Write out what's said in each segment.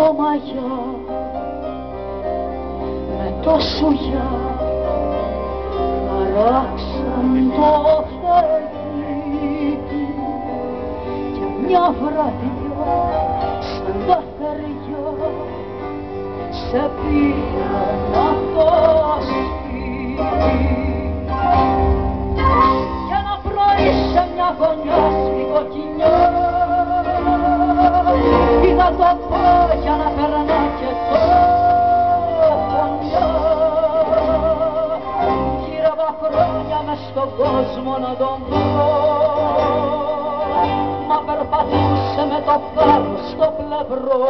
σώμα για με το σουγιά αλλάξαν το φεγγίτι και μια βραδιά σαν τα θεριά σε πήγαν από το σπίτι. Είδα το πόδια να περνά και το φωνιά γύρευα χρόνια μες στον κόσμο να τον βρω μα περπατούσε με το φάρος στο πλευρό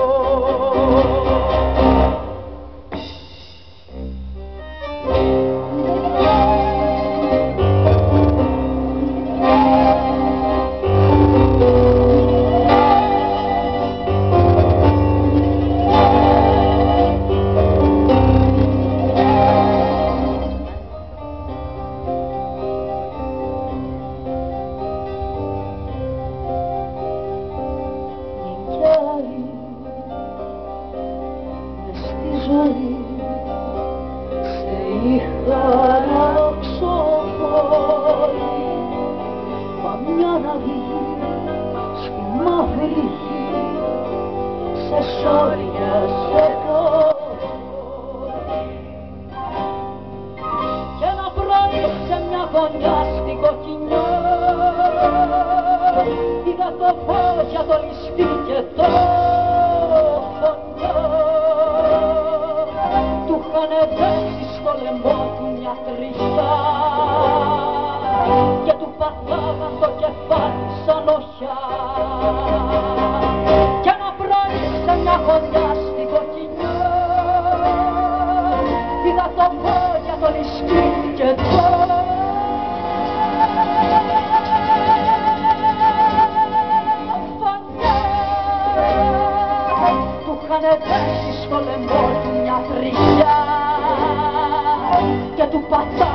μα μια ναυγή στη μαύρη γη σε σόρια σε κόβει και ένα πρωί σε μια γωνιά στην κοκκινιά είδα το φως για το ληστή και το κεφάλι σαν οχιά και ένα πρωί σε μια γωνιά στην κοκκινιά είδα το φως για το ληστή και το. Φωνιά του είχαν δέσει στο λαιμό του μια τριχιά και του πατάγαν το κεφάλι